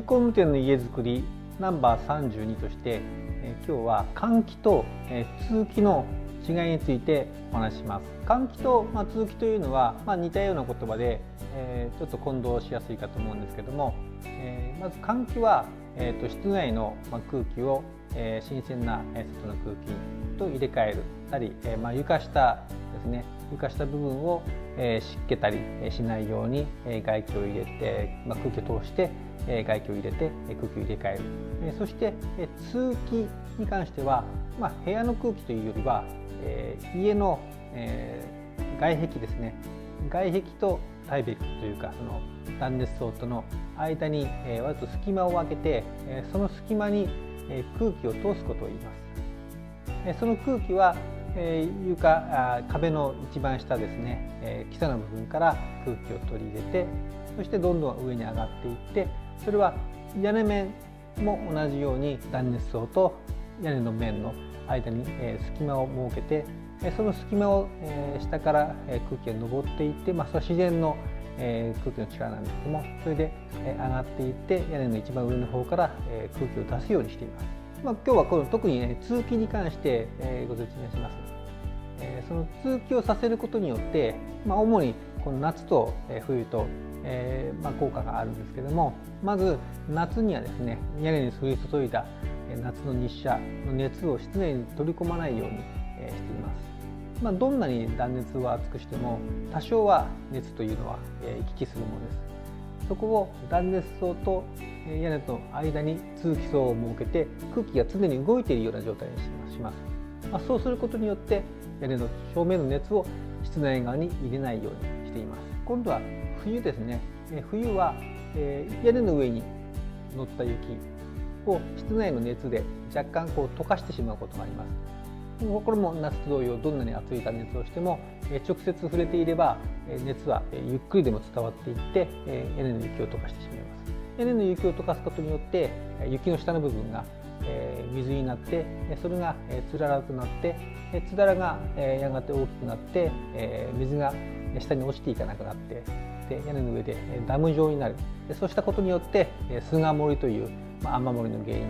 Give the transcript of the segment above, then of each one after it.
水耕運転の家づくりナンバー32として、え今日は換気と、え通気の違いについてお話しします。換気と、まあ、通気というのは、まあ、似たような言葉で、えー、ちょっと混同しやすいかと思うんですけども、えー、まず換気は、えーと、室内の、まあ、空気を、えー、新鮮な外の空気と入れ替えるたり、えま、床下ですね。床下部分を、え、湿気たりしないように、え、外気を入れて、まあ、空気を通して、え、外気を入れて空気を入れ替える、え、そして、え、通気に関しては、まあ、部屋の空気というよりは、え、家の、え、外壁ですね外壁と大壁というかその断熱層との間に、えー、わざと隙間を空けて、え、その隙間に、え、空気を通すことを言います。え、その空気は、え、床壁の一番下ですね、え、基礎の部分から空気を取り入れてそしてどんどん上に上がっていってそれは屋根面も同じように断熱層と屋根の面の間に隙間を設けてその隙間を下から空気が上っていって、まあ、それは自然の空気の力なんですけどもそれで上がっていって屋根の一番上の方から空気を出すようにしています。まあ、今日はこの特に、ね、通気に関してご説明します。その通気をさせることによって、まあ、主にこの夏と冬と、えーまあ、効果があるんですけどもまず夏にはですね屋根に降り注いだ夏の日射の熱を室内に取り込まないようにしています。まあ、どんなに断熱を厚くしても多少は熱というのは行き来するものです。そこを断熱層と屋根との間に通気層を設けて空気が常に動いているような状態にします。まあ、そうすることによって屋根の表面の熱を室内側に入れないようにしています。今度は冬ですね。冬は屋根の上に乗った雪を室内の熱で若干こう溶かしてしまうことがあります。これも夏と同様どんなに熱い加熱をしても直接触れていれば熱はゆっくりでも伝わっていって屋根の雪を溶かしてしまいます。屋根の雪を溶かすことによって雪の下の部分が水になってそれがつららとなってつららがやがて大きくなって水が下に落ちていかなくなってで屋根の上でダム状になるそうしたことによって砂漏りという、雨漏りの原因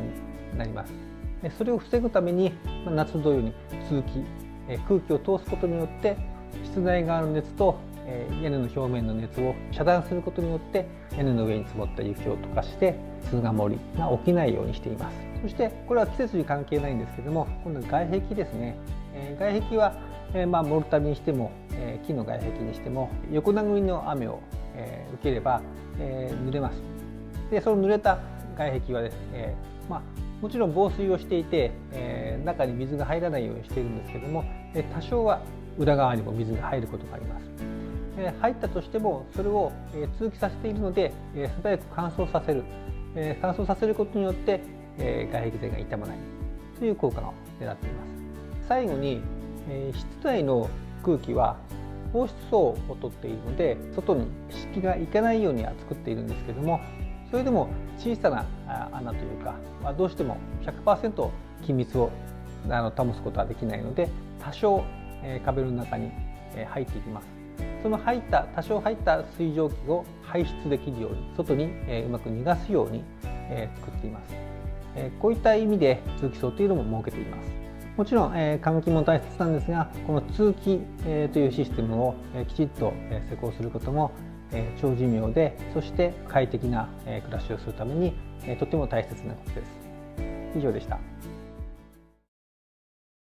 になります。それを防ぐために、夏同様に通気空気を通すことによって室内側の熱と屋根の表面の熱を遮断することによって屋根の上に積もった雪を溶かして砂漏りが起きないようにしています。そしてこれは季節に関係ないんですけども今度は外壁ですね。外壁はまあ、モルタルにしても木の外壁にしても横殴りの雨を受ければ濡れます。でその濡れた外壁はですね、まあ、もちろん防水をしていて、えー、中に水が入らないようにしているんですけども、え多少は裏側にも水が入ることがあります。え入ったとしてもそれを、え通気させているので、え素早く乾燥させる、え乾燥させることによって、え外壁材が傷まないという効果を狙っています。最後に、え室内の空気は放出層を取っているので外に湿気がいかないようには作っているんですけどもそれでも小さな穴というか、まあ、どうしても100%気密をあの保つことはできないので多少、えー、壁の中に、えー、入っていきます。その入った多少入った水蒸気を排出できるように外に、えー、うまく逃がすように、え、作っています、え、こういった意味で通気層というのも設けています。もちろん、え、換気も大切なんですがこの通気、え、というシステムを、え、きちっと、え、施工することも長寿命でそして快適な、暮らしをするために、とても大切なことです。以上でした。